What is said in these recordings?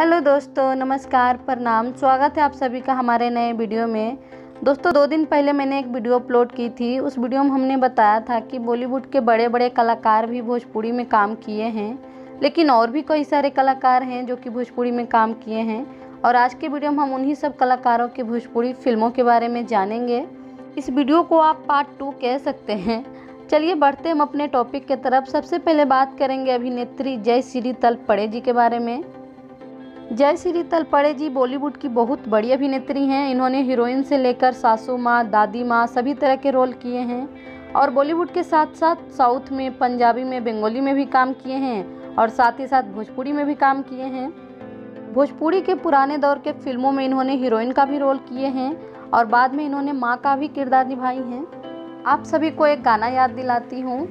Hello दोस्तों, नमस्कार, प्रणाम। स्वागत है आप सभी का हमारे नए वीडियो में। दोस्तों, दो दिन पहले मैंने एक वीडियो अपलोड की थी। उस वीडियो में हमने बताया था कि बॉलीवुड के बड़े बड़े कलाकार भी भोजपुरी में काम किए हैं। लेकिन और भी कई सारे कलाकार हैं जो कि भोजपुरी में काम किए हैं। और आज के वीडियो में हम उन्हीं सब कलाकारों के भोजपुरी फ़िल्मों के बारे में जानेंगे। इस वीडियो को आप पार्ट टू कह सकते हैं। चलिए बढ़ते हम अपने टॉपिक के तरफ़। सबसे पहले बात करेंगे अभिनेत्री जय श्री तलपड़े जी के बारे में। जय श्री तलपड़े जी, बॉलीवुड की बहुत बड़ी अभिनेत्री हैं। इन्होंने हीरोइन से लेकर सासू माँ, दादी माँ, सभी तरह के रोल किए हैं। और बॉलीवुड के साथ साथ साउथ में, पंजाबी में, बंगाली में भी काम किए हैं और साथ ही साथ भोजपुरी में भी काम किए हैं। भोजपुरी के पुराने दौर के फ़िल्मों में इन्होंने हीरोइन का भी रोल किए हैं और बाद में इन्होंने माँ का भी किरदार निभाई हैं। आप सभी को एक गाना याद दिलाती हूँ।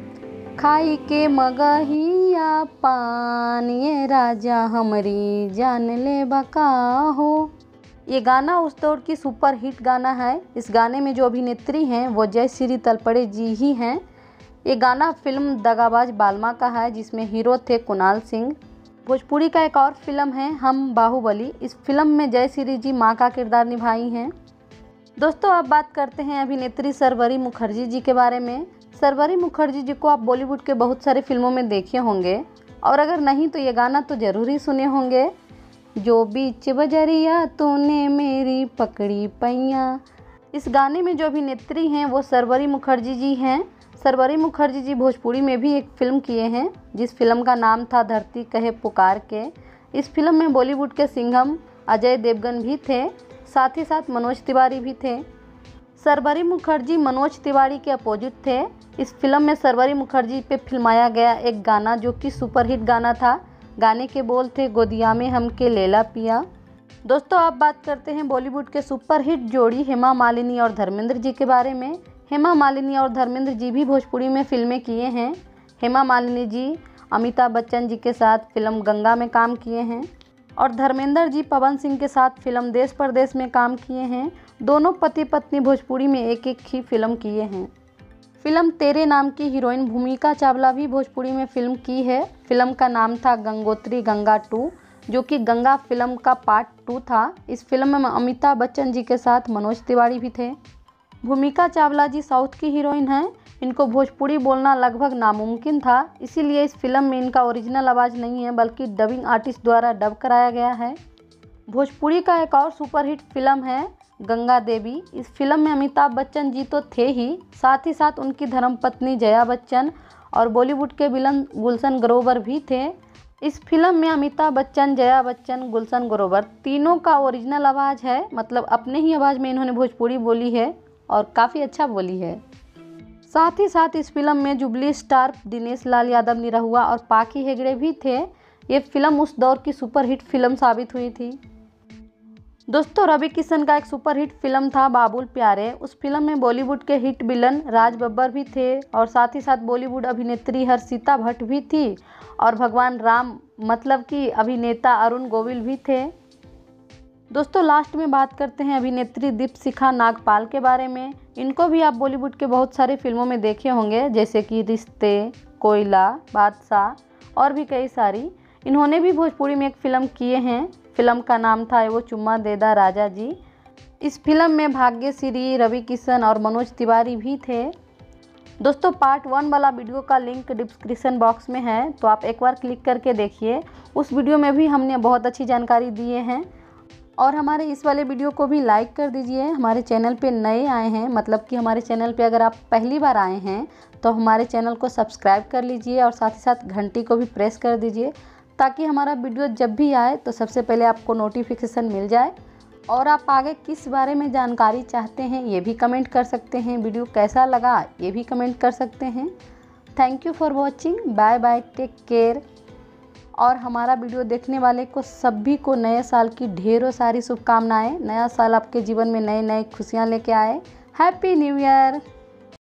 खाई के मगहिया पान ये राजा हमरी, जान ले बका हो। ये गाना उस दौर की सुपर हिट गाना है। इस गाने में जो अभिनेत्री हैं, वो जय श्री तलपड़े जी ही हैं। ये गाना फ़िल्म दगाबाज बालमा का है, जिसमें हीरो थे कुणाल सिंह। भोजपुरी का एक और फ़िल्म है, हम बाहुबली। इस फ़िल्म में जय श्री जी माँ का किरदार निभाई हैं। दोस्तों, अब बात करते हैं अभिनेत्री सरवरी मुखर्जी जी के बारे में। सरवरी मुखर्जी जी को आप बॉलीवुड के बहुत सारे फ़िल्मों में देखे होंगे। और अगर नहीं तो ये गाना तो ज़रूर ही सुने होंगे। जो बीच बजरिया तूने मेरी पकड़ी पैया। इस गाने में जो अभिनेत्री हैं, वो सरवरी मुखर्जी जी हैं। सरवरी मुखर्जी जी भोजपुरी में भी एक फ़िल्म किए हैं, जिस फ़िल्म का नाम था धरती कहे पुकार के। इस फ़िल्म में बॉलीवुड के सिंघम अजय देवगन भी थे, साथ ही साथ मनोज तिवारी भी थे। सरवरी मुखर्जी मनोज तिवारी के अपोजिट थे। इस फ़िल्म में सरवरी मुखर्जी पे फिल्माया गया एक गाना जो कि सुपरहिट गाना था। गाने के बोल थे, गोदिया में हम के लेला पिया। दोस्तों आप बात करते हैं बॉलीवुड के सुपरहिट जोड़ी हेमा मालिनी और धर्मेंद्र जी के बारे में। हेमा मालिनी और धर्मेंद्र जी भी भोजपुरी में फ़िल्में किए हैं। हेमा मालिनी जी, अमिताभ बच्चन जी के साथ फ़िल्म गंगा में काम किए हैं। और धर्मेंद्र जी पवन सिंह के साथ फ़िल्म देश परदेश में काम किए हैं। दोनों पति पत्नी भोजपुरी में एक एक ही फ़िल्म किए हैं। फ़िल्म तेरे नाम की हीरोइन भूमिका चावला भी भोजपुरी में फ़िल्म की है। फ़िल्म का नाम था गंगोत्री गंगा टू, जो कि गंगा फ़िल्म का पार्ट टू था। इस फ़िल्म में अमिताभ बच्चन जी के साथ मनोज तिवारी भी थे। भूमिका चावला जी साउथ की हीरोइन हैं। इनको भोजपुरी बोलना लगभग नामुमकिन था, इसीलिए इस फ़िल्म में इनका ओरिजिनल आवाज़ नहीं है, बल्कि डबिंग आर्टिस्ट द्वारा डब कराया गया है। भोजपुरी का एक और सुपरहिट फ़िल्म है, गंगा देवी। इस फ़िल्म में अमिताभ बच्चन जी तो थे ही, साथ ही साथ उनकी धर्मपत्नी जया बच्चन और बॉलीवुड के विलन गुलशन ग्रोवर भी थे। इस फ़िल्म में अमिताभ बच्चन, जया बच्चन, गुलशन ग्रोवर तीनों का ओरिजिनल आवाज़ है मतलब अपने ही आवाज़ में इन्होंने भोजपुरी बोली है और काफ़ी अच्छा बोली है। साथ ही साथ इस फ़िल्म में जुबली स्टार दिनेश लाल यादव निरहुआ और पाखी हेगड़े भी थे। ये फ़िल्म उस दौर की सुपरहिट फ़िल्म साबित हुई थी। दोस्तों, रवि किशन का एक सुपरहिट फ़िल्म था बाबुल प्यारे। उस फ़िल्म में बॉलीवुड के हिट विलन राज बब्बर भी थे और साथ ही साथ बॉलीवुड अभिनेत्री हर्षिता भट्ट भी थी और भगवान राम मतलब कि अभिनेता अरुण गोविल भी थे। दोस्तों लास्ट में बात करते हैं अभिनेत्री दीपशिखा नागपाल के बारे में। इनको भी आप बॉलीवुड के बहुत सारे फ़िल्मों में देखे होंगे, जैसे कि रिश्ते, कोयला, बादशाह और भी कई सारी। इन्होंने भी भोजपुरी में एक फ़िल्म किए हैं। फ़िल्म का नाम था वो चुम्मा देदा राजा जी। इस फ़िल्म में भाग्यश्री रवि किशन और मनोज तिवारी भी थे। दोस्तों पार्ट वन वाला वीडियो का लिंक डिस्क्रिप्शन बॉक्स में है तो आप एक बार क्लिक करके देखिए। उस वीडियो में भी हमने बहुत अच्छी जानकारी दिए हैं। और हमारे इस वाले वीडियो को भी लाइक कर दीजिए। हमारे चैनल पे नए आए हैं मतलब कि हमारे चैनल पे अगर आप पहली बार आए हैं तो हमारे चैनल को सब्सक्राइब कर लीजिए और साथ ही साथ घंटी को भी प्रेस कर दीजिए, ताकि हमारा वीडियो जब भी आए तो सबसे पहले आपको नोटिफिकेशन मिल जाए। और आप आगे किस बारे में जानकारी चाहते हैं, ये भी कमेंट कर सकते हैं। वीडियो कैसा लगा, ये भी कमेंट कर सकते हैं। Thank you for watching bye bye take care और हमारा वीडियो देखने वाले को सभी को नए साल की ढेरों सारी शुभकामनाएँ। नया साल आपके जीवन में नए नए खुशियाँ लेके आए। Happy new year